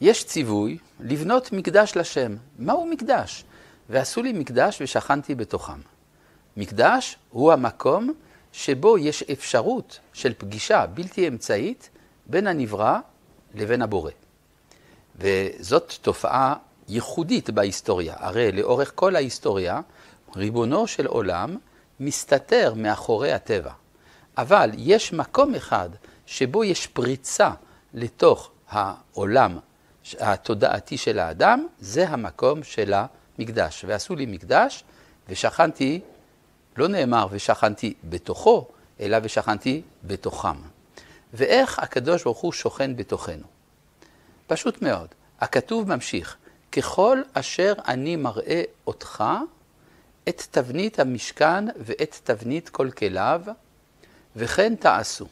יש ציווי לבנות מקדש לשם. מהו מקדש? ועשו לי מקדש ושכנתי בתוכם. מקדש הוא המקום שבו יש אפשרות של פגישה בלתי אמצעית בין הנברא לבין הבורא. וזאת תופעה ייחודית בהיסטוריה. הרי לאורך כל ההיסטוריה, ריבונו של עולם מסתתר מאחורי הטבע. אבל יש מקום אחד שבו יש פריצה לתוך העולם התודעתי של האדם, זה המקום של המקדש. ועשו לי מקדש, ושכנתי, לא נאמר ושכנתי בתוכו, אלא ושכנתי בתוכם. ואיך הקדוש ברוך הוא שוכן בתוכנו? פשוט מאוד. הכתוב ממשיך, ככל אשר אני מראה אותך, את תבנית המשכן ואת תבנית כל כליו, וכן תעשו.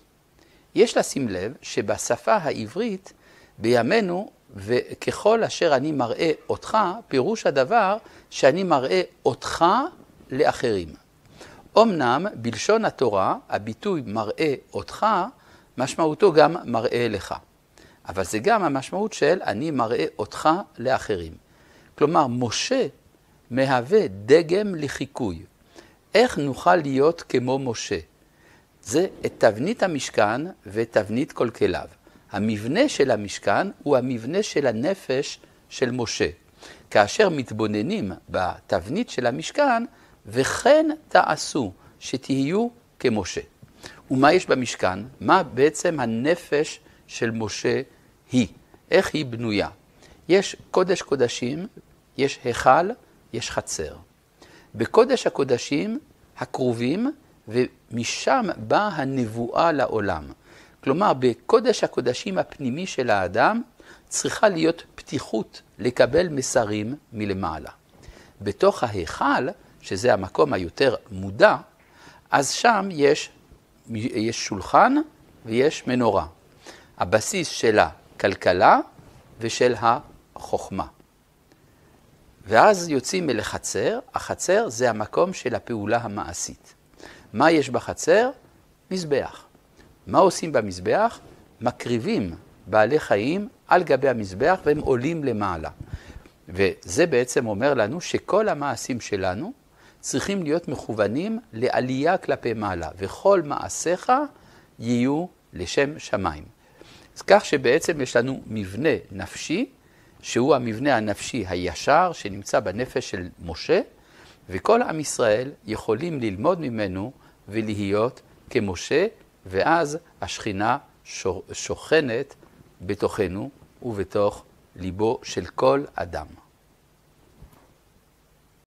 יש לשים לב שבשפה העברית, בימינו, וככל אשר אני מראה אותך, פירוש הדבר שאני מראה אותך לאחרים. אמנם בלשון התורה, הביטוי מראה אותך, משמעותו גם מראה לך. אבל זה גם המשמעות של אני מראה אותך לאחרים. כלומר, משה מהווה דגם לחיקוי. איך נוכל להיות כמו משה? זה את תבנית המשכן ואת תבנית כל כליו. המבנה של המשכן הוא המבנה של הנפש של משה. כאשר מתבוננים בתבנית של המשכן, וכן תעשו, שתהיו כמשה. ומה יש במשכן? מה בעצם הנפש של משה היא? איך היא בנויה? יש קודש קודשים, יש היכל, יש חצר. בקודש הקודשים הקרובים, ומשם באה הנבואה לעולם. כלומר, בקודש הקודשים הפנימי של האדם צריכה להיות פתיחות לקבל מסרים מלמעלה. בתוך ההיכל, שזה המקום היותר מודע, אז שם יש, יש שולחן ויש מנורה. הבסיס של הכלכלה ושל החוכמה. ואז יוצאים אל החצר, החצר זה המקום של הפעולה המעשית. מה יש בחצר? מזבח. מה עושים במזבח? מקריבים בעלי חיים על גבי המזבח והם עולים למעלה. וזה בעצם אומר לנו שכל המעשים שלנו צריכים להיות מכוונים לעלייה כלפי מעלה, וכל מעשיך יהיו לשם שמיים. אז כך שבעצם יש לנו מבנה נפשי, שהוא המבנה הנפשי הישר שנמצא בנפש של משה, וכל עם ישראל יכולים ללמוד ממנו ולהיות כמשה, ואז השכינה שוכנת בתוכנו ובתוך ליבו של כל אדם.